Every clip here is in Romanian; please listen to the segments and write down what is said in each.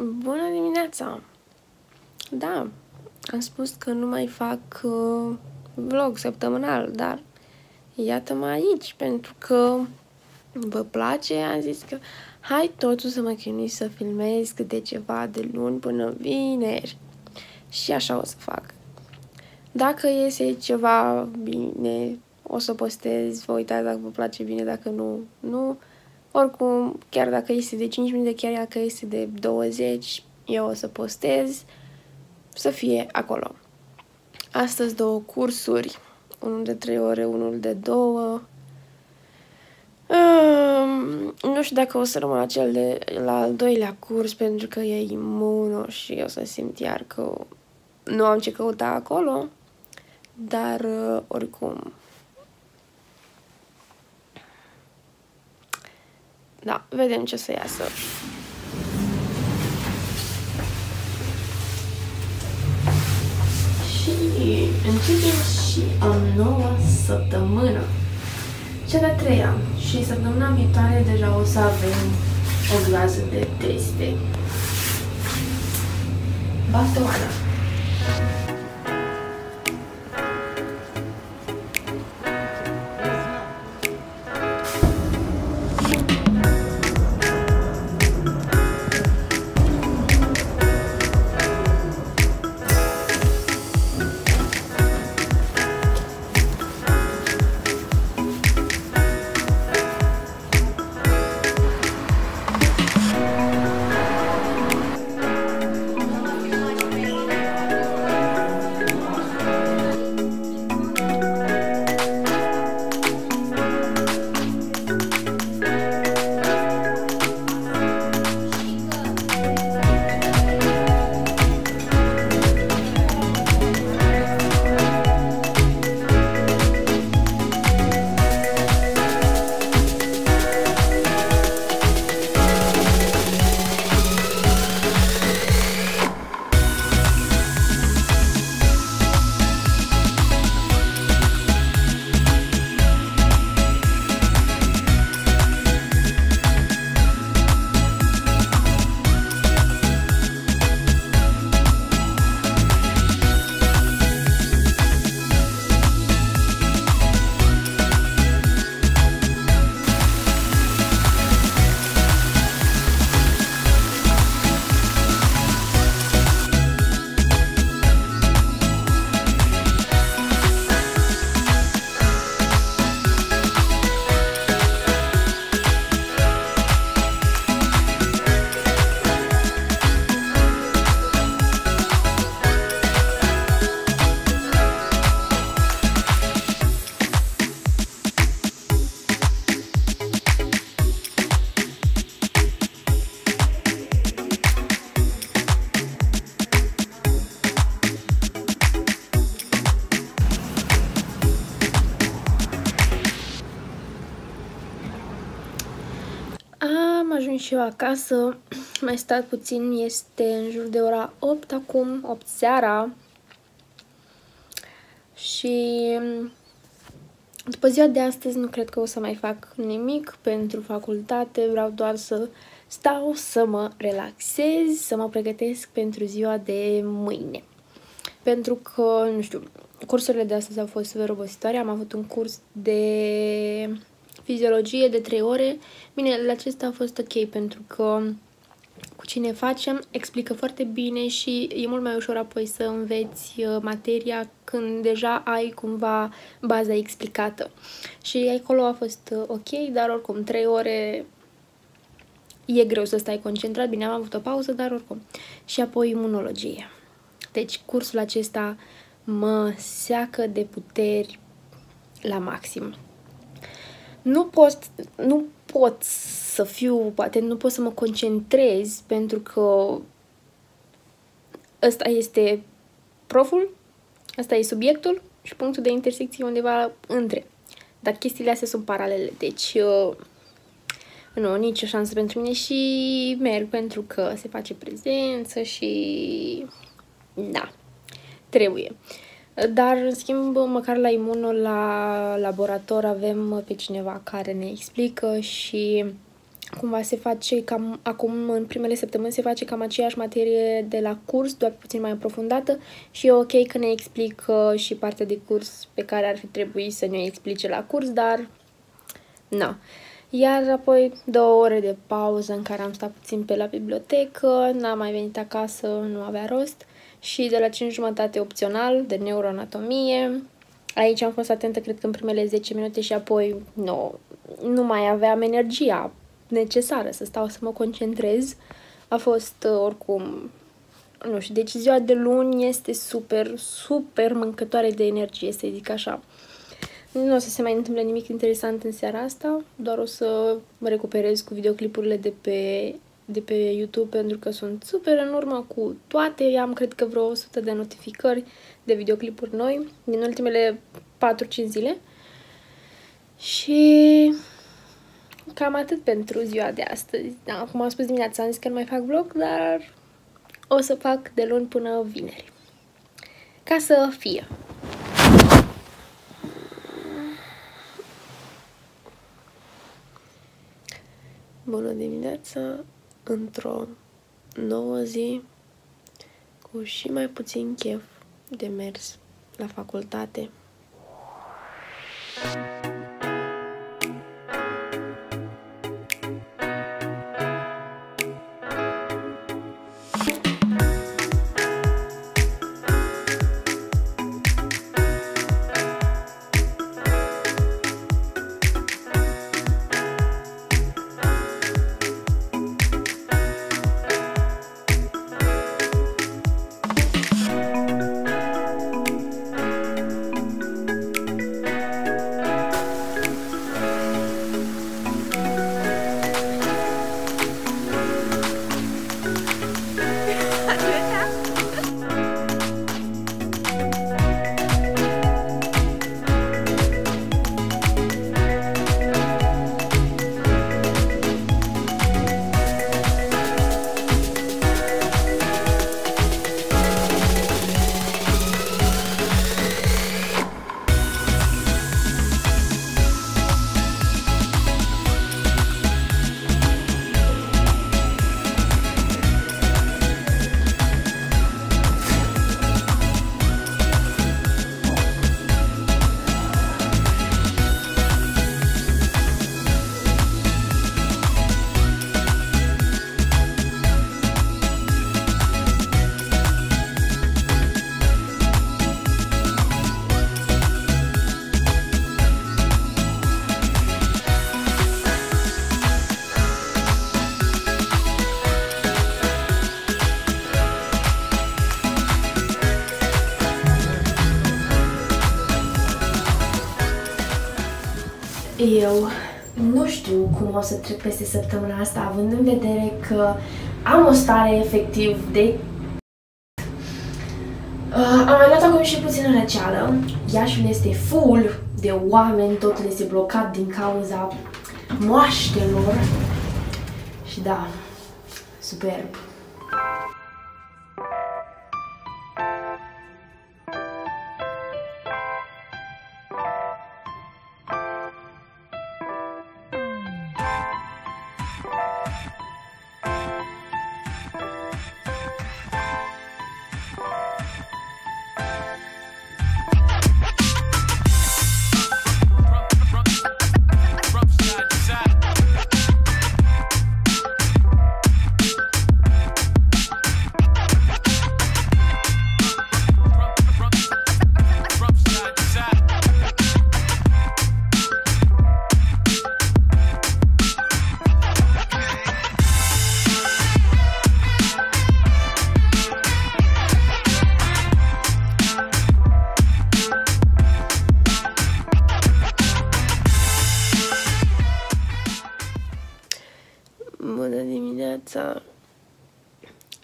Bună dimineața! Da, am spus că nu mai fac uh, vlog săptămânal, dar iată-mă aici, pentru că vă place, am zis că hai totuși să mă chinui să filmez câte ceva de luni până vineri. Și așa o să fac. Dacă iese ceva bine, o să postez, vă uitați dacă vă place bine, dacă nu, nu. Oricum, chiar dacă este de 5 minute, chiar dacă este de 20, eu o să postez să fie acolo. Astăzi două cursuri, unul de 3 ore, unul de 2. Um, nu știu dacă o să rămân la cel de la al doilea curs pentru că e imuno și o să simt iar că nu am ce căuta acolo, dar uh, oricum Da, vedem ce să iasă. Și începem și a noua săptămână. Cea de-a treia. Și săptămâna viitoare deja o să avem o glasă de teste. Baftă, acasă, mai stat puțin, este în jur de ora 8 acum, 8 seara. Și după ziua de astăzi nu cred că o să mai fac nimic pentru facultate, vreau doar să stau, să mă relaxez, să mă pregătesc pentru ziua de mâine. Pentru că, nu știu, cursurile de astăzi au fost super obositoare, am avut un curs de fiziologie de 3 ore. Bine, la acesta a fost ok pentru că cu cine facem explică foarte bine și e mult mai ușor apoi să înveți uh, materia când deja ai cumva baza explicată. Și acolo a fost uh, ok, dar oricum 3 ore e greu să stai concentrat. Bine, am avut o pauză, dar oricum. Și apoi imunologie. Deci cursul acesta mă seacă de puteri la maxim nu pot, nu pot să fiu, poate nu pot să mă concentrez pentru că ăsta este proful, ăsta e subiectul și punctul de intersecție undeva între. Dar chestiile astea sunt paralele, deci uh, nu, nicio șansă pentru mine și merg pentru că se face prezență și da, trebuie. Dar, în schimb, măcar la imunul, la laborator, avem pe cineva care ne explică și cumva se face cam, acum în primele săptămâni se face cam aceeași materie de la curs, doar puțin mai aprofundată și e ok că ne explică și partea de curs pe care ar fi trebuit să ne explice la curs, dar na. Iar apoi două ore de pauză în care am stat puțin pe la bibliotecă, n-am mai venit acasă, nu avea rost și de la 5 jumătate opțional de neuroanatomie. Aici am fost atentă, cred că în primele 10 minute și apoi nu, nu mai aveam energia necesară să stau să mă concentrez. A fost uh, oricum, nu știu, deci ziua de luni este super, super mâncătoare de energie, să zic așa. Nu o să se mai întâmple nimic interesant în seara asta, doar o să mă recuperez cu videoclipurile de pe, de pe YouTube pentru că sunt super în urmă cu toate. Am cred că vreo 100 de notificări de videoclipuri noi din ultimele 4-5 zile. Și cam atât pentru ziua de astăzi. Da, cum am spus dimineața, am zis că nu mai fac vlog, dar o să fac de luni până vineri. Ca să fie. Bună dimineața! Într-o nouă zi cu și mai puțin chef de mers la facultate. Thank you. Eu nu știu cum o să trec peste săptămâna asta, având în vedere că am o stare efectiv de... Uh, am mai luat acum și puțină răceală. Iașul este full de oameni, totul este blocat din cauza moaștelor. Și da, superb.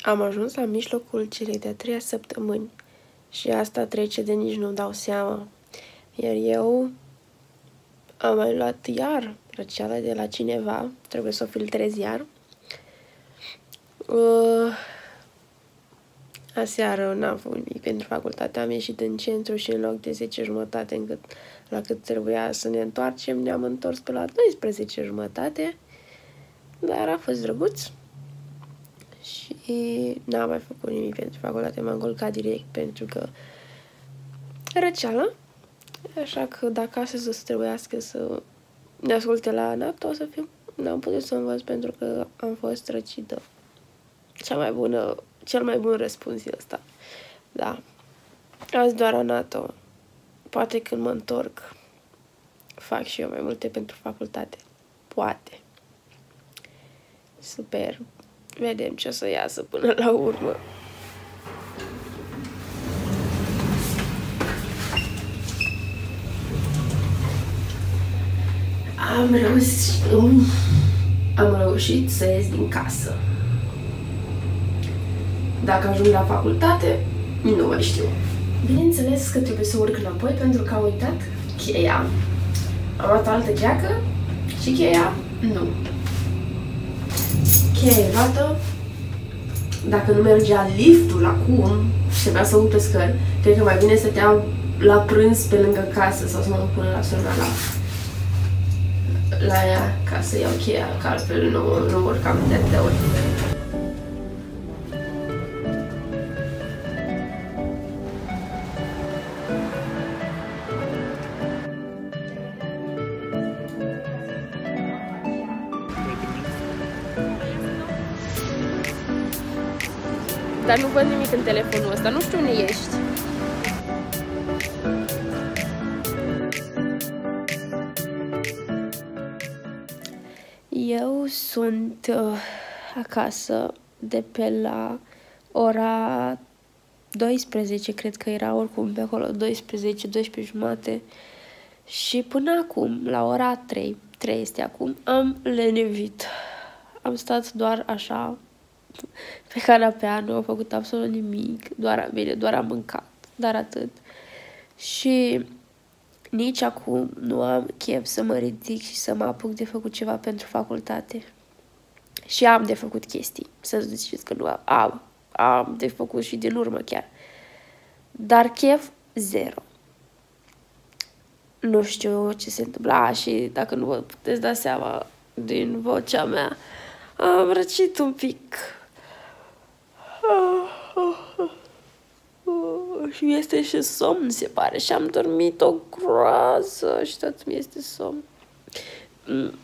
Am ajuns la mijlocul celei de-a treia săptămâni și asta trece de nici nu dau seama. Iar eu am mai luat iar răceala de la cineva, trebuie să o filtrez iar. Uh, aseară n-am făcut nimic pentru facultate, am ieșit în centru și în loc de 10 jumătate încât la cât trebuia să ne întoarcem, ne-am întors pe la 12 jumătate dar a fost drăguț. Și n-am mai făcut nimic pentru facultate, m-am golcat direct pentru că răceală. Așa că dacă astăzi o să trebuiască să ne asculte la noapte, o să fiu... N-am putut să învăț pentru că am fost răcită. Cea mai bună, cel mai bun răspuns e ăsta. Da. Azi doar a NATO. Poate când mă întorc, fac și eu mai multe pentru facultate. Poate. Super. Vedem ce o să iasă până la urmă. Am reușit, am reușit să ies din casă. Dacă ajung la facultate, nu mai știu. Bineînțeles că trebuie să urc înapoi pentru că am uitat cheia. Am luat o altă geacă și cheia nu. Cheia e luată. Dacă nu mergea liftul acum și trebuia să urc pe scări, cred că mai bine stăteam la prânz pe lângă casă sau să mă pun la sora la, la ea ca să iau cheia, că altfel nu, nu urcam de atâtea ori. Dar nu văd nimic în telefonul ăsta. Nu știu unde ești. Eu sunt uh, acasă de pe la ora 12, cred că era oricum pe acolo, 12, 12 jumate. Și până acum, la ora 3, 3 este acum, am lenevit. Am stat doar așa pe canapea, nu am făcut absolut nimic, doar, bine, doar am mâncat, dar atât. Și nici acum nu am chef să mă ridic și să mă apuc de făcut ceva pentru facultate. Și am de făcut chestii, să ziceți că nu am, am, am de făcut și din urmă chiar. Dar chef, zero. Nu știu ce se întâmplă. A, și dacă nu vă puteți da seama din vocea mea, am răcit un pic și mi este și somn, se pare. Și am dormit o groază și tot mi este somn. Mm,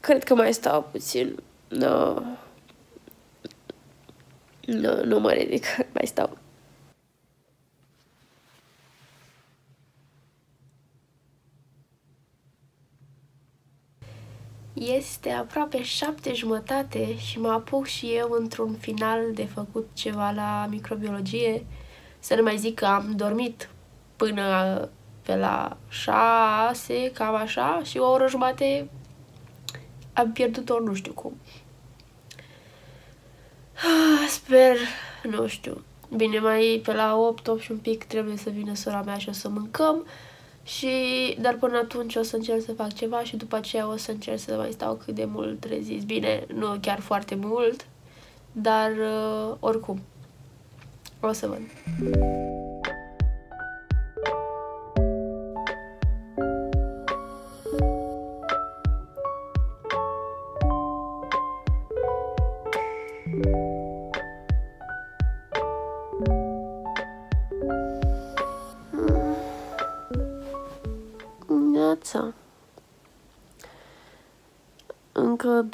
cred că mai stau puțin. No. Nu, nu mă ridic, mai stau. Este aproape șapte jumătate și mă apuc și eu într-un final de făcut ceva la microbiologie. Să nu mai zic că am dormit până pe la șase, cam așa, și o oră jumate am pierdut-o nu știu cum. Ah, sper, nu știu. Bine, mai pe la 8, 8 și un pic trebuie să vină sora mea și o să mâncăm. Și, dar până atunci o să încerc să fac ceva și după aceea o să încerc să mai stau cât de mult trezit. Bine, nu chiar foarte mult, dar uh, oricum. O să văd.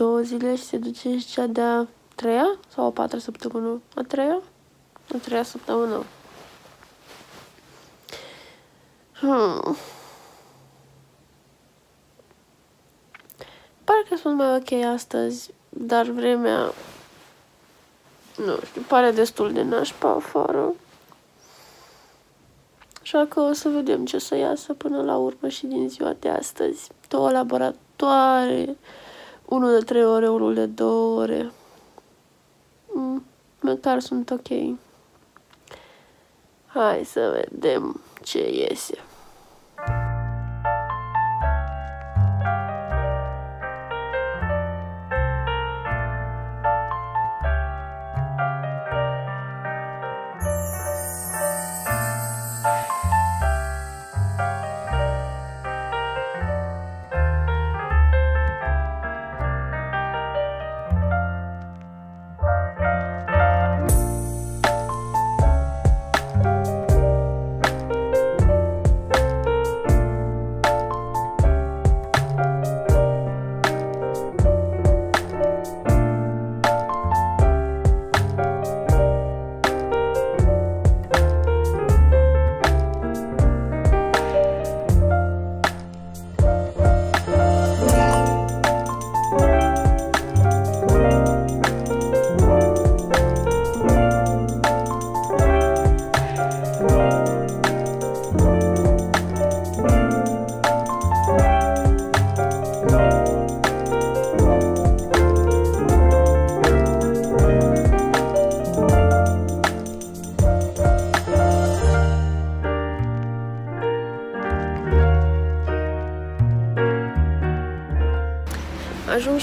Două zile și se duce și cea de-a treia sau a patra săptămână? A treia? A treia săptămână. Hmm. Parcă sunt mai ok astăzi, dar vremea, nu știu, pare destul de nașpa afară. Așa că o să vedem ce să iasă până la urmă și din ziua de astăzi. Două laboratoare, unul de trei ore, unul de două ore. Mm, măcar sunt ok. Hai să vedem ce iese.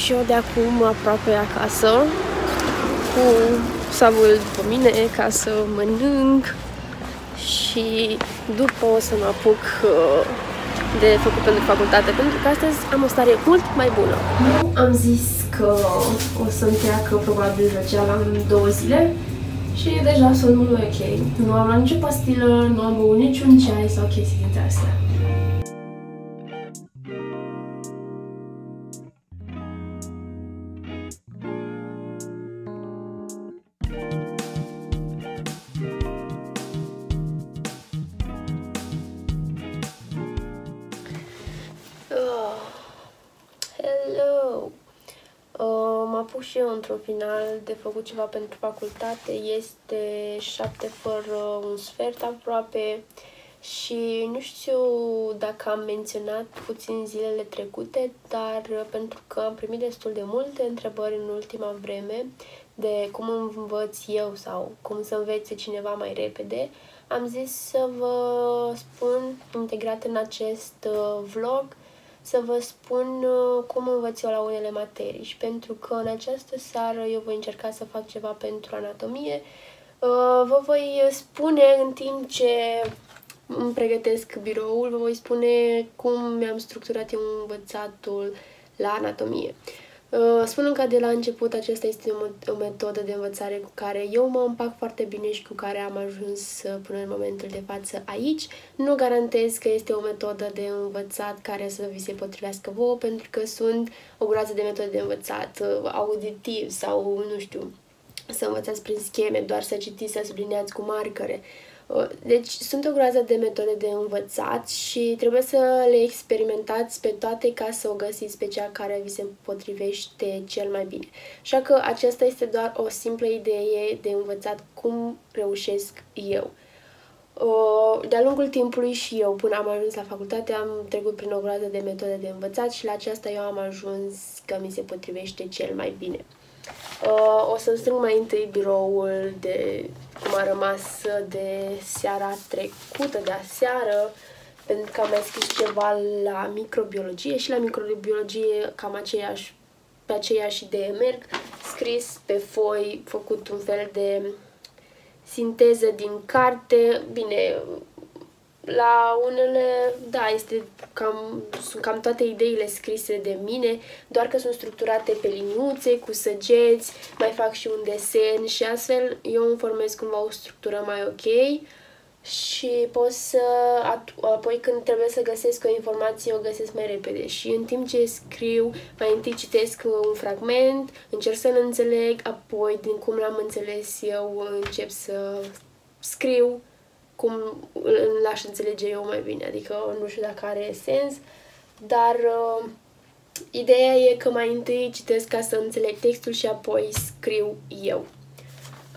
Și eu de acum aproape acasă cu savul după mine ca să mănânc și după o să mă apuc uh, de făcut pentru facultate, pentru că astăzi am o stare mult mai bună. Am zis că o să-mi treacă probabil răceala în două zile și deja sunt mult ok. Nu am luat nicio pastilă, nu am băut niciun ceai sau chestii dintre astea. Și eu într-un final de făcut ceva pentru facultate. Este șapte fără un sfert aproape și nu știu dacă am menționat puțin zilele trecute, dar pentru că am primit destul de multe întrebări în ultima vreme de cum învăț eu sau cum să învețe cineva mai repede, am zis să vă spun integrat în acest uh, vlog să vă spun uh, cum învăț eu la unele materii și pentru că în această seară eu voi încerca să fac ceva pentru anatomie, uh, vă voi spune în timp ce îmi pregătesc biroul, vă voi spune cum mi-am structurat eu învățatul la anatomie. Uh, spun încă de la început, aceasta este o, o metodă de învățare cu care eu mă împac foarte bine și cu care am ajuns uh, până în momentul de față aici. Nu garantez că este o metodă de învățat care să vi se potrivească vouă, pentru că sunt o groază de metode de învățat, uh, auditiv sau, nu știu, să învățați prin scheme, doar să citiți, să subliniați cu marcare. Uh, deci sunt o groază de metode de învățat și trebuie să le experimentați pe toate ca să o găsiți pe cea care vi se potrivește cel mai bine. Așa că aceasta este doar o simplă idee de învățat cum reușesc eu. Uh, de-a lungul timpului și eu, până am ajuns la facultate, am trecut prin o groază de metode de învățat și la aceasta eu am ajuns că mi se potrivește cel mai bine. Uh, o să strâng mai întâi biroul de cum a rămas de seara trecută, de aseară, pentru că am mai scris ceva la microbiologie și la microbiologie cam aceeași, pe aceeași idee merg, scris pe foi, făcut un fel de sinteză din carte, bine, la unele, da, este cam, sunt cam toate ideile scrise de mine, doar că sunt structurate pe liniuțe, cu săgeți, mai fac și un desen și astfel eu îmi formez cumva o structură mai ok și pot să, apoi când trebuie să găsesc o informație, o găsesc mai repede și în timp ce scriu, mai întâi citesc un fragment, încerc să-l înțeleg, apoi din cum l-am înțeles eu încep să scriu cum l-aș înțelege eu mai bine, adică nu știu dacă are sens, dar uh, ideea e că mai întâi citesc ca să înțeleg textul și apoi scriu eu.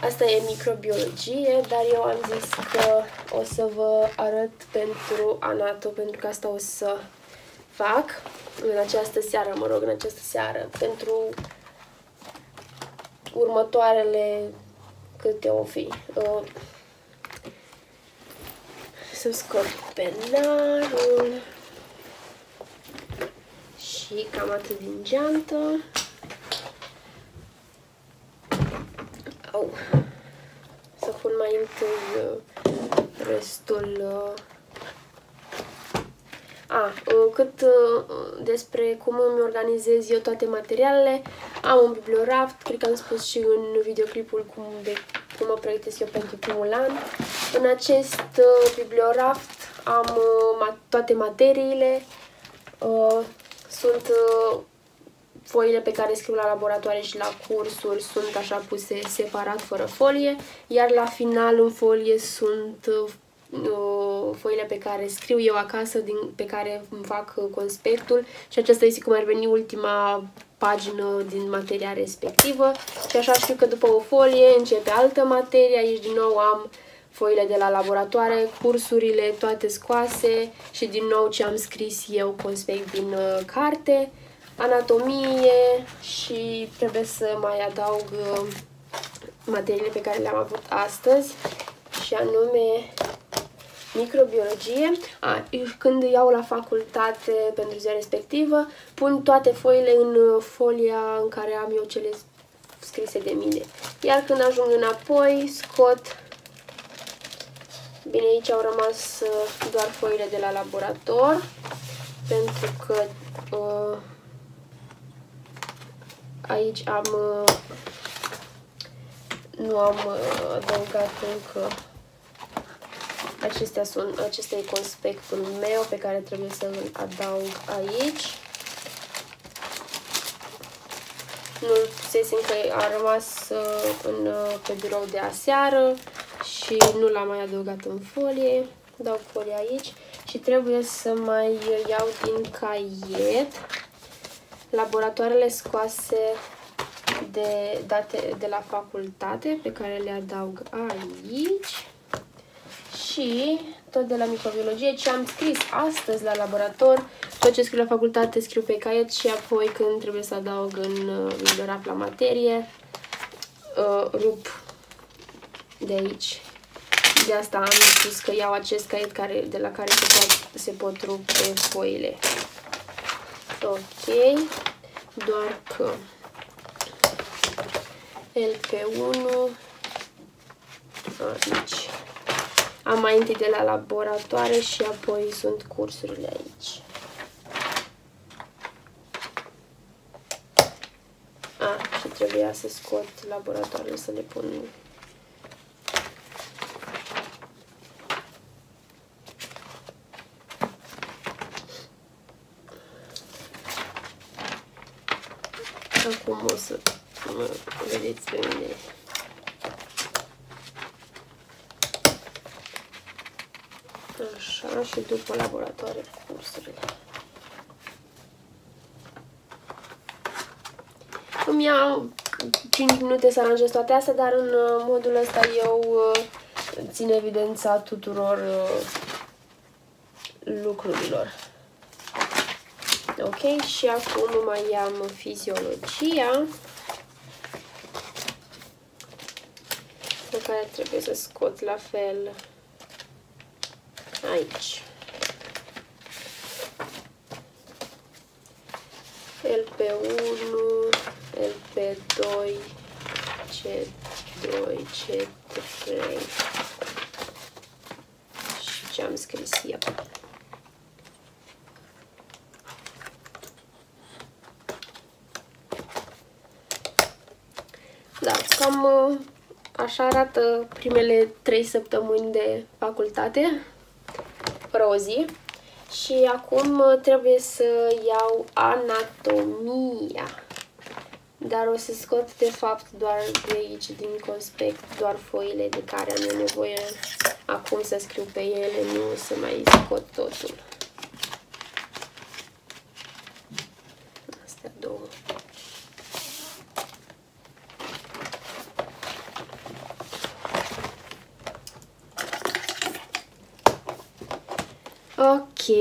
Asta e microbiologie, dar eu am zis că o să vă arăt pentru anato, pentru că asta o să fac în această seară, mă rog, în această seară, pentru următoarele câte o fi. Uh, să scot penarul și cam atât din geantă. Au. Să pun mai întâi uh, restul uh, a, uh, cât despre cum îmi organizez eu toate materialele, am un biblioraft, cred că am spus și în videoclipul cum, de, cum mă pregătesc eu pentru primul an. În acest uh, biblioraft am uh, toate materiile, uh, sunt uh, foile pe care scriu la laboratoare și la cursuri sunt așa puse separat, fără folie, iar la final în folie sunt uh, foile pe care scriu eu acasă, din, pe care îmi fac uh, conspectul. Și aceasta este cum ar veni ultima pagină din materia respectivă. Și așa știu că după o folie începe altă materie, aici din nou am foile de la laboratoare, cursurile toate scoase și din nou ce am scris eu conspect din uh, carte, anatomie și trebuie să mai adaug uh, materiile pe care le-am avut astăzi și anume microbiologie. A, când iau la facultate pentru ziua respectivă, pun toate foile în uh, folia în care am eu cele scrise de mine. Iar când ajung înapoi, scot Bine, aici au rămas uh, doar foile de la laborator, pentru că uh, aici am uh, nu am uh, adăugat încă acestea sunt, acesta e conspectul meu pe care trebuie să îl adaug aici. Nu pusesem că a rămas uh, în, uh, pe birou de aseară și nu l-am mai adăugat în folie. Dau folie aici și trebuie să mai iau din caiet laboratoarele scoase de date de la facultate pe care le adaug aici și tot de la microbiologie ce am scris astăzi la laborator, tot ce scriu la facultate scriu pe caiet și apoi când trebuie să adaug în uh, la materie, uh, rup de aici. De asta am spus că iau acest caiet care, de la care se pot, se pot rupe foile. Ok, doar că LP1 aici. Am mai întâi de la laboratoare și apoi sunt cursurile aici. A, și trebuia să scot laboratoarele să le pun Acum o să mă vedeți pe mine Așa, și după laboratoare cursurile. Îmi iau 5 minute să aranjez toate astea, dar în uh, modul ăsta eu uh, țin evidența tuturor uh, lucrurilor. Ok, și acum mai am fiziologia. Pe care trebuie să scot la fel aici. LP1, LP2, C2, C3 și ce am scris eu. Da, cam uh, așa arată primele trei săptămâni de facultate fără o zi. Și acum uh, trebuie să iau anatomia. Dar o să scot de fapt doar de aici, din conspect, doar foile de care am nevoie acum să scriu pe ele, nu să mai scot totul. Ok,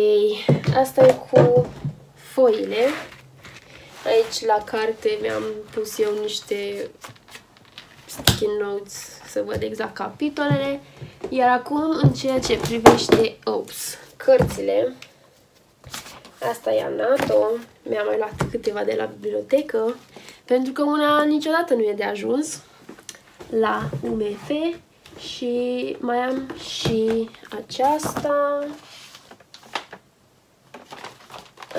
asta e cu foile. Aici la carte mi-am pus eu niște sticky notes să văd exact capitolele. Iar acum, în ceea ce privește, ops, cărțile, asta e Anato, mi-am mai luat câteva de la bibliotecă, pentru că una niciodată nu e de ajuns la UMF și mai am și aceasta,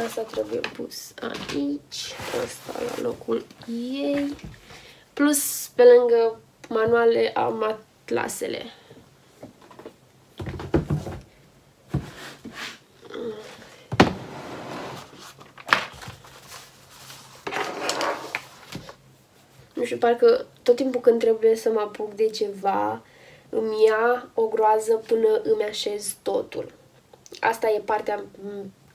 Asta trebuie pus aici, asta la locul ei. Plus, pe lângă manuale, am atlasele. Nu știu, parcă tot timpul când trebuie să mă apuc de ceva, îmi ia o groază până îmi așez totul. Asta e partea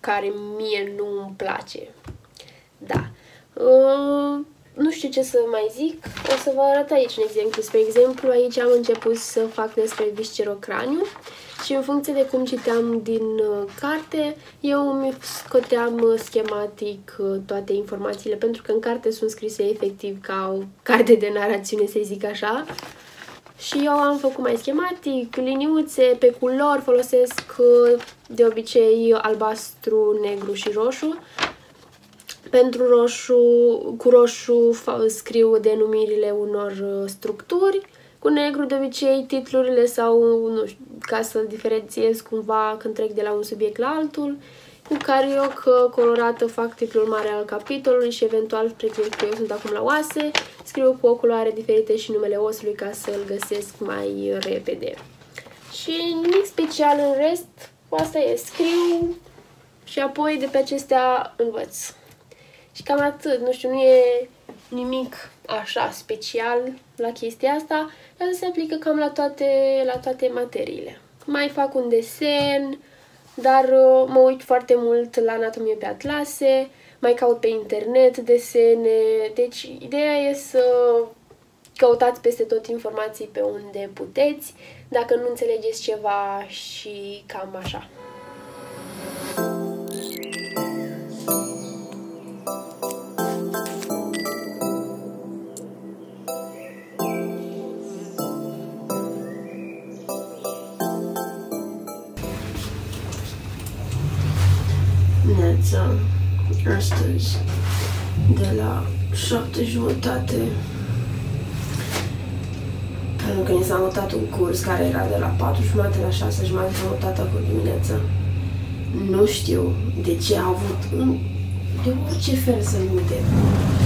care mie nu îmi place. Da. Uh, nu știu ce să mai zic, o să vă arăt aici un exemplu. Spre exemplu, aici am început să fac despre viscerocraniu și în funcție de cum citeam din uh, carte, eu mi scoteam uh, schematic uh, toate informațiile, pentru că în carte sunt scrise efectiv ca o carte de narațiune, să zic așa. Și eu am făcut mai schematic, liniuțe pe culori, folosesc uh, de obicei albastru, negru și roșu. Pentru roșu, cu roșu scriu denumirile unor uh, structuri, cu negru de obicei titlurile sau, nu știu, ca să diferențiez cumva când trec de la un subiect la altul. Cu carioc colorată fac titlul mare al capitolului și eventual, spre că eu sunt acum la oase, scriu cu o culoare diferită și numele osului ca să-l găsesc mai repede. Și nimic special în rest, asta e, scriu și apoi de pe acestea învăț. Și cam atât, nu știu, nu e nimic așa special la chestia asta, dar se aplică cam la toate, la toate materiile. Mai fac un desen, dar uh, mă uit foarte mult la anatomie pe atlase, mai caut pe internet desene, deci ideea e să căutați peste tot informații pe unde puteți, dacă nu înțelegeți ceva și cam așa. Dimineața, astăzi, de la șapte jumătate, pentru că ni s-a mutat un curs care era de la patru jumate la șase jumate, s-a mutat acum dimineața. Nu știu de ce a avut, de orice fel să mute. mâncare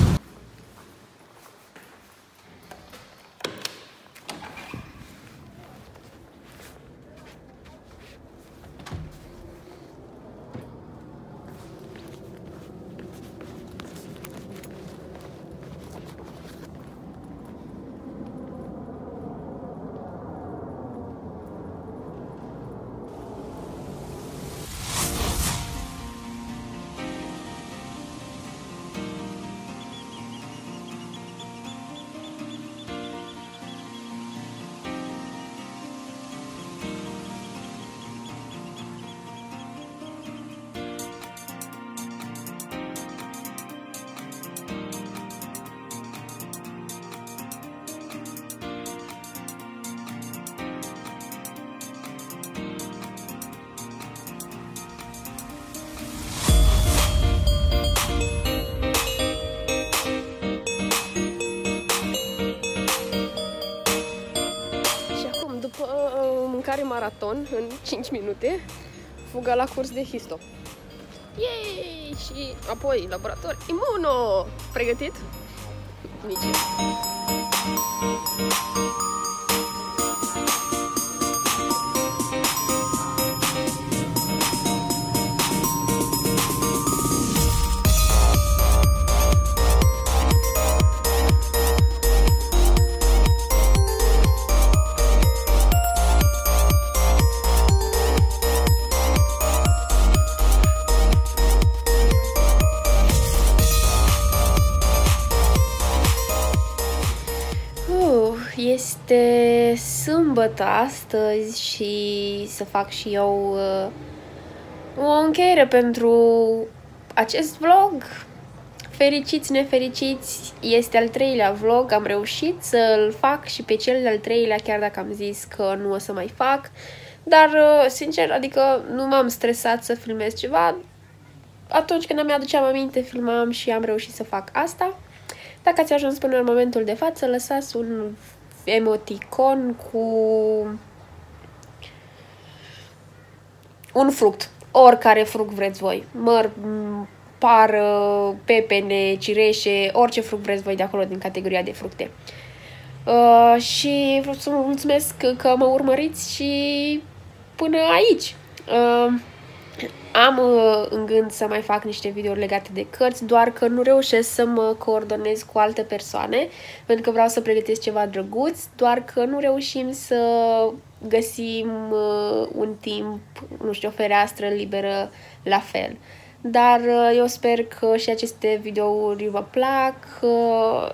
maraton în 5 minute, fuga la curs de histo. Yay! Și apoi laborator imuno! Pregătit? Nici. Este sâmbătă astăzi și să fac și eu uh, o încheiere pentru acest vlog. Fericiți, nefericiți, este al treilea vlog, am reușit să-l fac și pe cel de-al treilea, chiar dacă am zis că nu o să mai fac. Dar, uh, sincer, adică nu m-am stresat să filmez ceva. Atunci când îmi aduceam aminte, filmam și am reușit să fac asta. Dacă ați ajuns până în momentul de față, lăsați un emoticon cu un fruct. Oricare fruct vreți voi. Măr, pară, pepene, cireșe, orice fruct vreți voi de acolo din categoria de fructe. Uh, și vreau să vă mulțumesc că mă urmăriți și până aici. Uh, am uh, în gând să mai fac niște videouri legate de cărți, doar că nu reușesc să mă coordonez cu alte persoane, pentru că vreau să pregătesc ceva drăguț, doar că nu reușim să găsim uh, un timp, nu știu, o fereastră liberă la fel. Dar uh, eu sper că și aceste videouri vă plac, uh,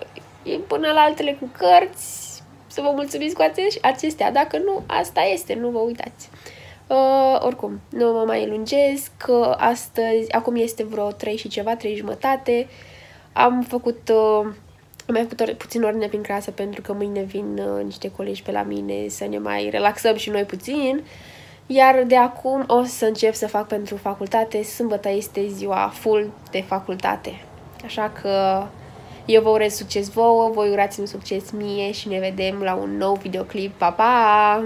până la altele cu cărți, să vă mulțumiți cu acestea. Dacă nu, asta este, nu vă uitați. Uh, oricum, nu mă mai lungesc, că astăzi, acum este vreo 3 și ceva, 3 jumătate. Am făcut uh, am mai făcut puțin ordine prin clasă pentru că mâine vin uh, niște colegi pe la mine să ne mai relaxăm și noi puțin. Iar de acum o să încep să fac pentru facultate. Sâmbătă este ziua full de facultate. Așa că eu vă urez succes vouă, voi urați-mi succes mie și ne vedem la un nou videoclip. Pa, pa!